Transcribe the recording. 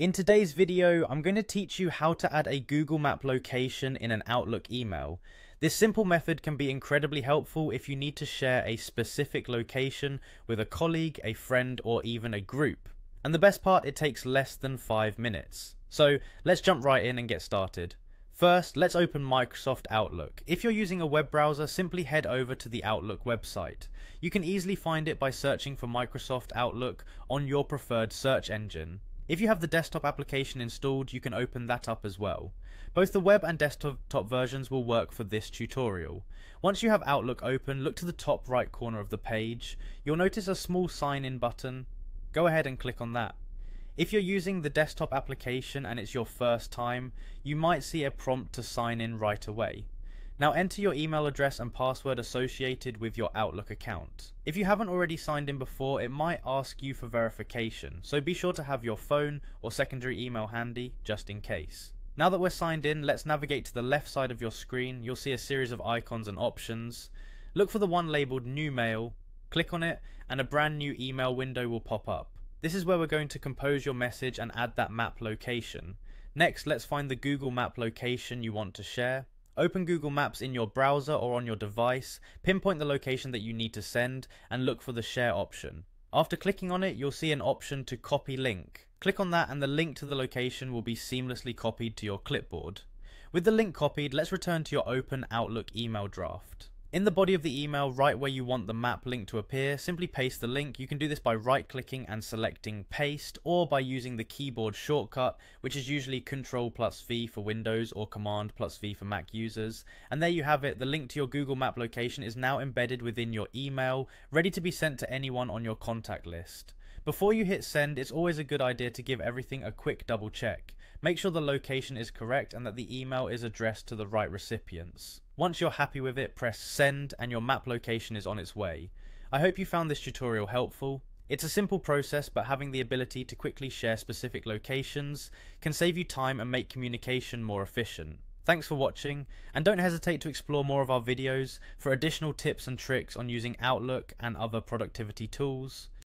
In today's video, I'm going to teach you how to add a Google Map location in an Outlook email. This simple method can be incredibly helpful if you need to share a specific location with a colleague, a friend, or even a group. And the best part, it takes less than 5 minutes. So let's jump right in and get started. First, let's open Microsoft Outlook. If you're using a web browser, simply head over to the Outlook website. You can easily find it by searching for Microsoft Outlook on your preferred search engine. If you have the desktop application installed, you can open that up as well. Both the web and desktop versions will work for this tutorial. Once you have Outlook open, look to the top right corner of the page. You'll notice a small sign in button. Go ahead and click on that. If you're using the desktop application and it's your first time, you might see a prompt to sign in right away. Now enter your email address and password associated with your Outlook account. If you haven't already signed in before, it might ask you for verification, so be sure to have your phone or secondary email handy just in case. Now that we're signed in, let's navigate to the left side of your screen. You'll see a series of icons and options. Look for the one labelled New Mail, click on it, and a brand new email window will pop up. This is where we're going to compose your message and add that map location. Next, let's find the Google Map location you want to share. Open Google Maps in your browser or on your device, pinpoint the location that you need to send, and look for the share option. After clicking on it, you'll see an option to copy link. Click on that and the link to the location will be seamlessly copied to your clipboard. With the link copied, let's return to your open Outlook email draft. In the body of the email, right where you want the map link to appear, simply paste the link. You can do this by right clicking and selecting paste or by using the keyboard shortcut, which is usually Control plus V for Windows or Command plus V for Mac users. And there you have it, the link to your Google Map location is now embedded within your email, ready to be sent to anyone on your contact list. Before you hit send, it's always a good idea to give everything a quick double check. Make sure the location is correct and that the email is addressed to the right recipients. Once you're happy with it, press send and your map location is on its way. I hope you found this tutorial helpful. It's a simple process, but having the ability to quickly share specific locations can save you time and make communication more efficient. Thanks for watching, and don't hesitate to explore more of our videos for additional tips and tricks on using Outlook and other productivity tools.